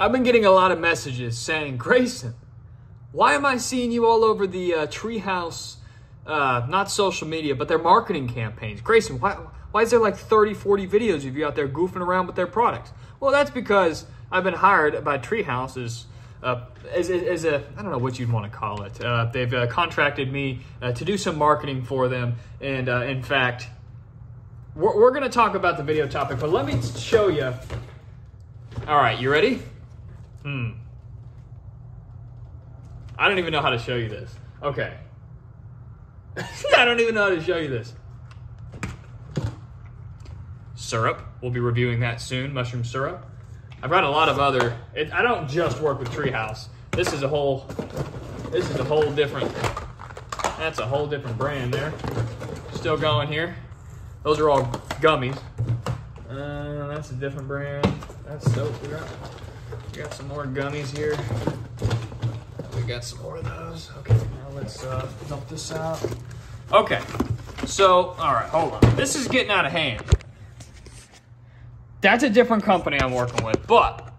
I've been getting a lot of messages saying, Greyson, why am I seeing you all over the uh, Tre House, uh, not social media, but their marketing campaigns? Greyson, why, why is there like 30, 40 videos of you out there goofing around with their products? Well, that's because I've been hired by Tre House as, uh, as, as a, I don't know what you'd want to call it. Uh, they've uh, contracted me uh, to do some marketing for them. And uh, in fact, we're, we're going to talk about the video topic, but let me show you. All right, you ready? Hmm. I don't even know how to show you this. Okay. I don't even know how to show you this. Syrup. We'll be reviewing that soon. Mushroom syrup. I've got a lot of other. It, I don't just work with Tre House. This is a whole. This is a whole different. That's a whole different brand there. Still going here. Those are all gummies. Uh, that's a different brand. That's soap. We got, got some more gummies here. We got some more of those. Okay, now let's uh, dump this out. Okay, so, all right, hold on. This is getting out of hand. That's a different company I'm working with, but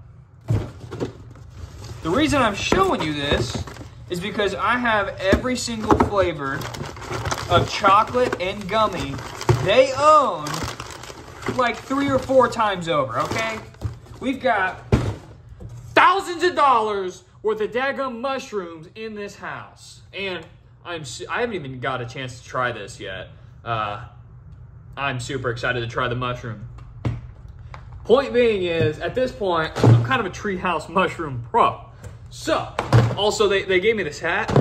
the reason I'm showing you this is because I have every single flavor of chocolate and gummy they own like three or four times over, okay? We've got thousands of dollars worth of daggum mushrooms in this house. And I'm I haven't even got a chance to try this yet. Uh, I'm super excited to try the mushroom. Point being is, at this point, I'm kind of a Tre House mushroom pro. So, also they, they gave me this hat.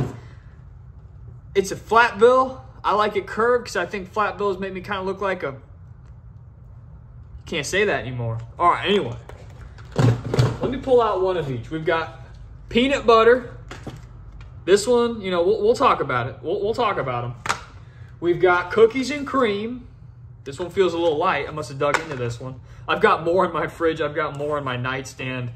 It's a flat bill. I like it curved because I think flat bills make me kind of look like a... Can't say that anymore. All right, anyway. Let me pull out one of each. We've got peanut butter. This one, you know, we'll, we'll talk about it. We'll, we'll talk about them. We've got cookies and cream. This one feels a little light. I must have dug into this one. I've got more in my fridge. I've got more in my nightstand.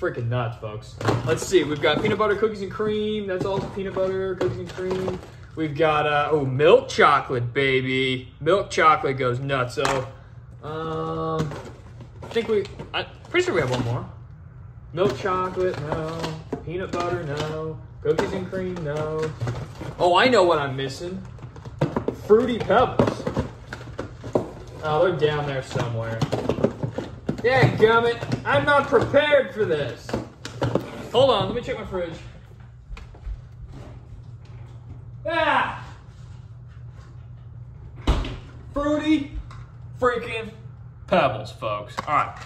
Freaking nuts, folks. Let's see. We've got peanut butter, cookies and cream. That's all peanut butter, cookies and cream. We've got, uh, oh, milk chocolate, baby. Milk chocolate goes nuts. So, um, I think we, I'm pretty sure we have one more. Milk chocolate, no. Peanut butter, no. Cookies and cream, no. Oh, I know what I'm missing. Fruity Pebbles. Oh, they're down there somewhere. Yeah, gummit. I'm not prepared for this. Hold on, let me check my fridge. Ah! Fruity freaking pebbles, folks. All right.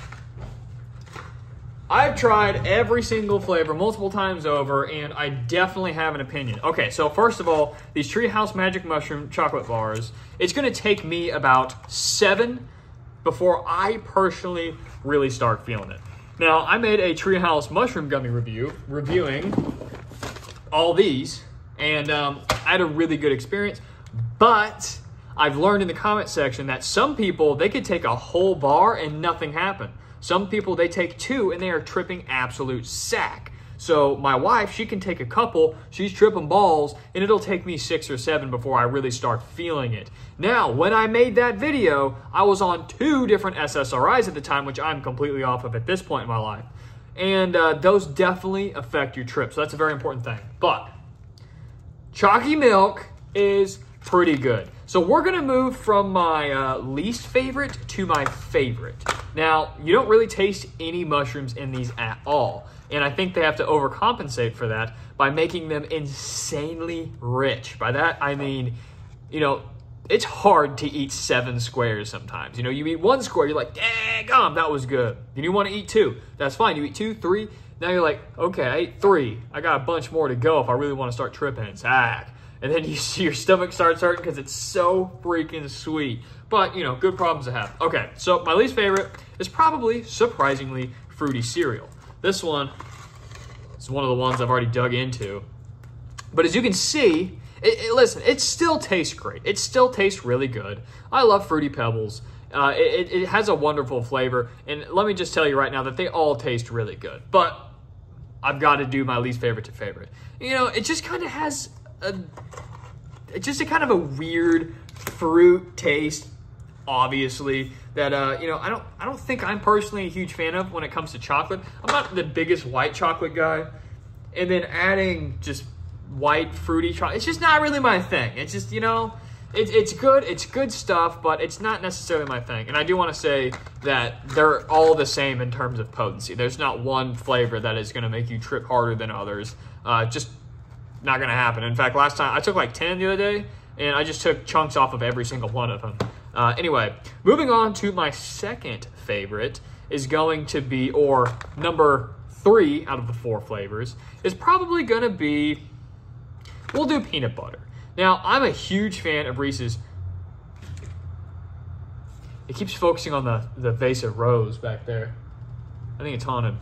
I've tried every single flavor multiple times over, and I definitely have an opinion. Okay, so first of all, these Tre House Magic Mushroom chocolate bars, it's gonna take me about seven before I personally really start feeling it. Now, I made a Tre House Mushroom Gummy review, reviewing all these, and um, I had a really good experience, but I've learned in the comment section that some people, they could take a whole bar and nothing happened. Some people, they take two and they are tripping absolute sack. So my wife, she can take a couple, she's tripping balls, and it'll take me six or seven before I really start feeling it. Now, when I made that video, I was on two different SSRIs at the time, which I'm completely off of at this point in my life. And uh, those definitely affect your trip, so that's a very important thing. But chalky milk is pretty good. So we're gonna move from my uh, least favorite to my favorite. Now, you don't really taste any mushrooms in these at all. And I think they have to overcompensate for that by making them insanely rich. By that, I mean, you know, it's hard to eat seven squares sometimes. You know, you eat one square, you're like, dang, that was good. Then you want to eat two. That's fine. You eat two, three. Now you're like, okay, I ate three. I got a bunch more to go if I really want to start tripping. Hack and then you see your stomach starts hurting because it's so freaking sweet. But, you know, good problems to have. Okay, so my least favorite is probably, surprisingly, fruity cereal. This one is one of the ones I've already dug into. But as you can see, it, it, listen, it still tastes great. It still tastes really good. I love Fruity Pebbles. Uh, it, it has a wonderful flavor. And let me just tell you right now that they all taste really good. But I've got to do my least favorite to favorite. You know, it just kind of has a, just a kind of a weird fruit taste obviously, that uh, you know I don't I don't think I'm personally a huge fan of when it comes to chocolate. I'm not the biggest white chocolate guy, and then adding just white fruity chocolate, it's just not really my thing. It's just you know. It's, it's good, it's good stuff, but it's not necessarily my thing. And I do want to say that they're all the same in terms of potency. There's not one flavor that is going to make you trip harder than others. Uh, just not going to happen. In fact, last time I took like 10 the other day, and I just took chunks off of every single one of them. Uh, anyway, moving on to my second favorite is going to be, or number three out of the four flavors, is probably going to be, we'll do peanut butter. Now, I'm a huge fan of Reese's. It keeps focusing on the, the vase of rose back there. I think it's haunted.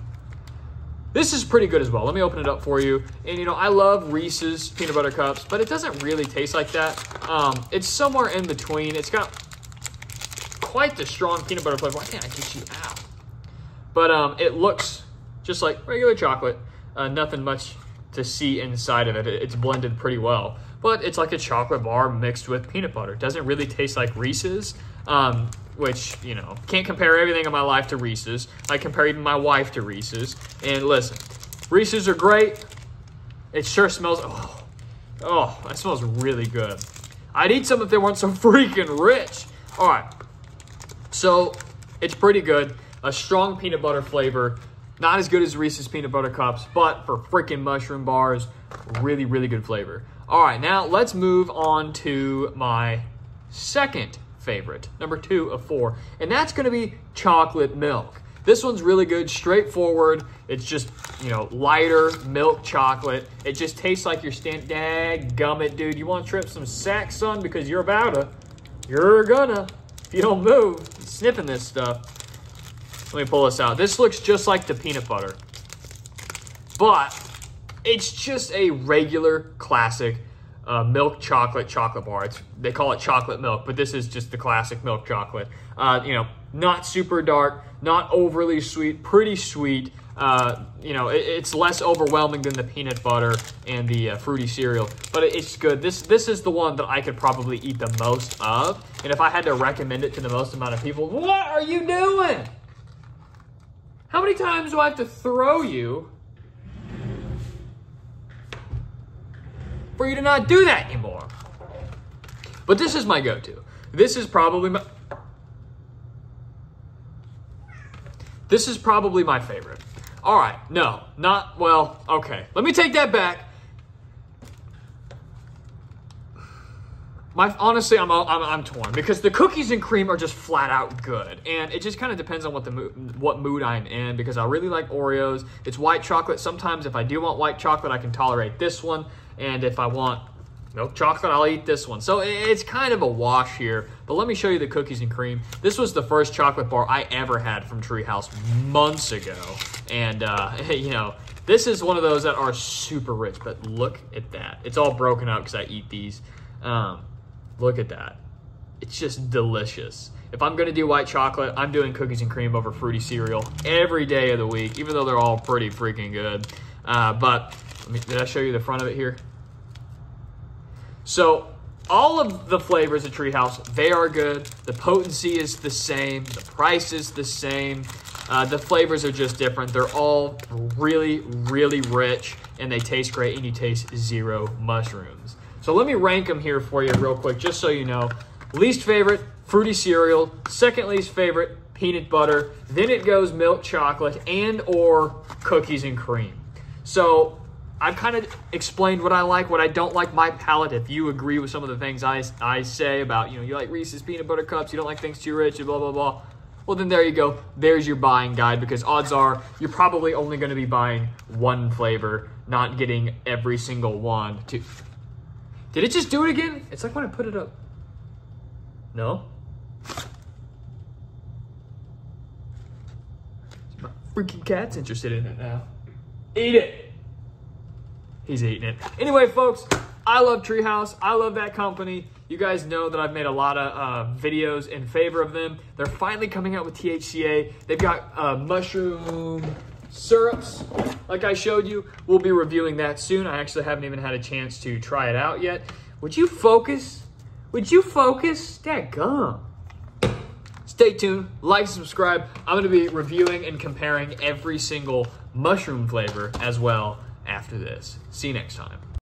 This is pretty good as well. Let me open it up for you. And you know, I love Reese's peanut butter cups, but it doesn't really taste like that. Um, it's somewhere in between. It's got quite the strong peanut butter flavor. Why can't I get you out? But um, it looks just like regular chocolate. Uh, nothing much to see inside of it. It's blended pretty well but it's like a chocolate bar mixed with peanut butter. It doesn't really taste like Reese's, um, which, you know, can't compare everything in my life to Reese's. I compare even my wife to Reese's. And listen, Reese's are great. It sure smells, oh, oh, that smells really good. I'd eat some if they weren't so freaking rich. All right, so it's pretty good. A strong peanut butter flavor. Not as good as Reese's peanut butter cups, but for freaking mushroom bars, really, really good flavor. All right, now let's move on to my second favorite, number two of four, and that's gonna be chocolate milk. This one's really good, straightforward. It's just, you know, lighter milk chocolate. It just tastes like your stand, dag gummit, dude. You wanna trip some sack, son, because you're about to. You're gonna. If you don't move, sniffing this stuff. Let me pull this out. This looks just like the peanut butter. But it's just a regular classic uh, milk chocolate chocolate bar. It's, they call it chocolate milk, but this is just the classic milk chocolate. Uh, you know, not super dark, not overly sweet, pretty sweet. Uh, you know, it, it's less overwhelming than the peanut butter and the uh, fruity cereal, but it, it's good. This this is the one that I could probably eat the most of, and if I had to recommend it to the most amount of people, what are you doing? How many times do I have to throw you for you to not do that anymore. But this is my go-to. This is probably my This is probably my favorite. All right, no, not well, okay. Let me take that back. My honestly, I'm, I'm I'm torn because the cookies and cream are just flat out good, and it just kind of depends on what the mood, what mood I'm in. Because I really like Oreos. It's white chocolate. Sometimes if I do want white chocolate, I can tolerate this one. And if I want milk chocolate, I'll eat this one. So it's kind of a wash here, but let me show you the cookies and cream. This was the first chocolate bar I ever had from Tre House months ago. And, uh, you know, this is one of those that are super rich, but look at that. It's all broken up because I eat these. Um, look at that. It's just delicious. If I'm gonna do white chocolate, I'm doing cookies and cream over fruity cereal every day of the week, even though they're all pretty freaking good. Uh, but me, did I show you the front of it here? So all of the flavors of Tre House, they are good. The potency is the same. The price is the same. Uh, the flavors are just different. They're all really, really rich, and they taste great, and you taste zero mushrooms. So let me rank them here for you real quick, just so you know. Least favorite, fruity cereal. Second least favorite, peanut butter. Then it goes milk chocolate and or cookies and cream. So I've kind of explained what I like, what I don't like, my palate. If you agree with some of the things I, I say about, you know, you like Reese's peanut butter cups, you don't like things too rich, blah, blah, blah. Well, then there you go. There's your buying guide because odds are you're probably only going to be buying one flavor, not getting every single one. To... Did it just do it again? It's like when I put it up. No? My freaking cat's interested in it now. Eat it! He's eating it. Anyway, folks, I love Tre House. I love that company. You guys know that I've made a lot of uh, videos in favor of them. They're finally coming out with THCA. They've got uh, mushroom syrups, like I showed you. We'll be reviewing that soon. I actually haven't even had a chance to try it out yet. Would you focus? Would you focus? That gum. stay tuned, like, subscribe. I'm going to be reviewing and comparing every single mushroom flavor as well after this. See you next time.